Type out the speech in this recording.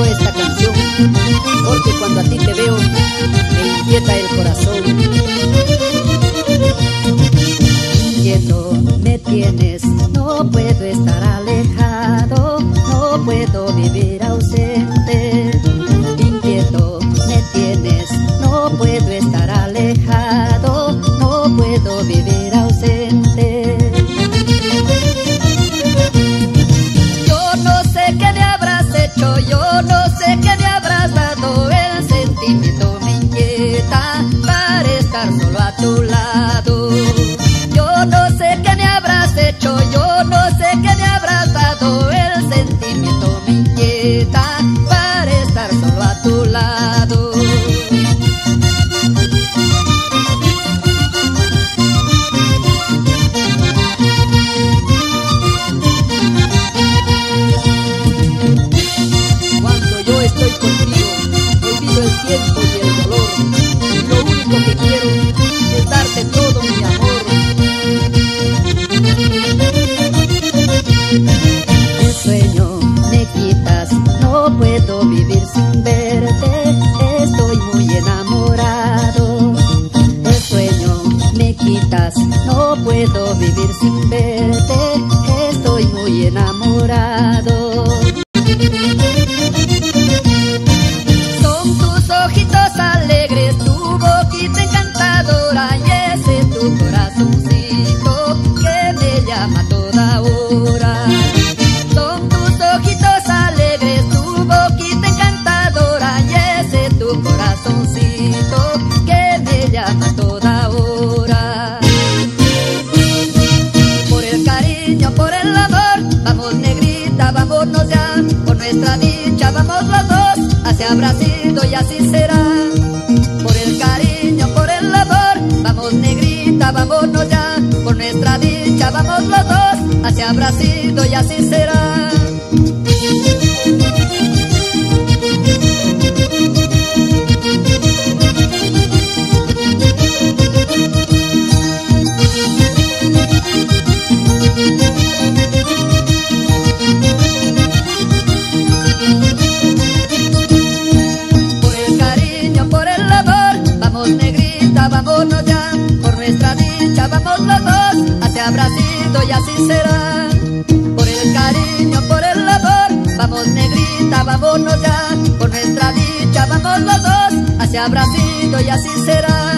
esta canción, porque cuando a ti te veo, me inquieta el corazón. Inquieto me tiene viñeta para estar solo a tu no puedo vivir sin verte, estoy muy enamorado. Son tus ojitos alegres, tu boquita encantadora y ese tu corazoncito que me llama toda hora. Son tus ojitos alegres, tu boquita encantadora y ese tu corazón. niño por el amor. Vamos negrita, vámonos ya, por nuestra dicha vamos los dos, hacia Brasil y así será. Por el cariño, por el amor, vamos negrita, vámonos ya, por nuestra dicha vamos los dos, hacia Brasil y así será. Vámonos ya, por nuestra dicha vamos los dos, hacia Brasil y así será. Por el cariño, por el amor, vamos negrita, vámonos ya, por nuestra dicha vamos los dos, hacia Brasil y así será.